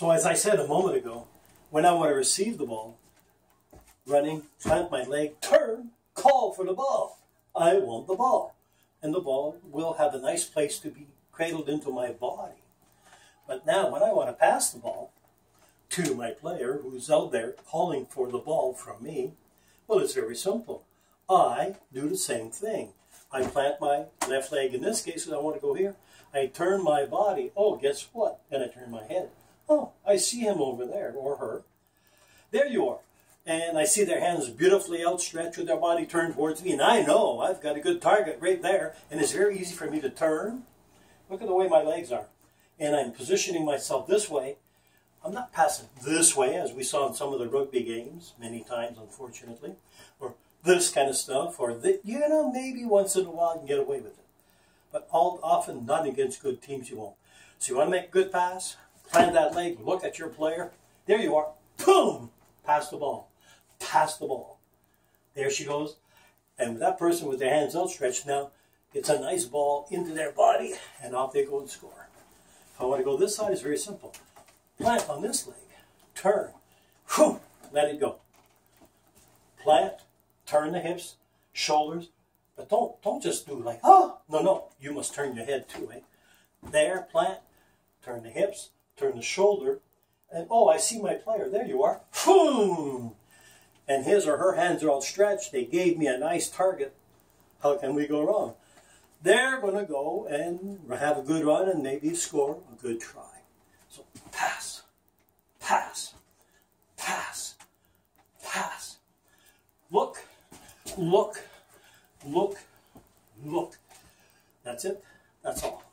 So as I said a moment ago, when I want to receive the ball, running, plant my leg, turn, call for the ball. I want the ball. And the ball will have a nice place to be cradled into my body. But now when I want to pass the ball to my player who's out there calling for the ball from me, well, it's very simple. I do the same thing. I plant my left leg in this case because I want to go here. I turn my body. Oh, guess what? And I turn my head. Oh, I see him over there or her. There you are. And I see their hands beautifully outstretched with their body turned towards me. And I know I've got a good target right there. And it's very easy for me to turn. Look at the way my legs are. And I'm positioning myself this way. I'm not passing this way, as we saw in some of the rugby games, many times, unfortunately. Or this kind of stuff. Or, the, you know, maybe once in a while you can get away with it. But all, often, not against good teams, you won't. So you want to make a good pass? Plant that leg, look at your player. There you are. Boom! Pass the ball. Pass the ball. There she goes. And that person with their hands outstretched now gets a nice ball into their body, and off they go and score. If I want to go this side, it's very simple. Plant on this leg. Turn. Whew, let it go. Plant. Turn the hips, shoulders. But don't, don't just do like, oh, no, no. You must turn your head too, eh? There, plant. Turn the hips, turn the shoulder, and oh, I see my player. There you are. Boom! And his or her hands are outstretched. They gave me a nice target. How can we go wrong? They're going to go and have a good run and maybe score a good try. So pass, pass, pass, pass. Look, look, look, look. That's it. That's all.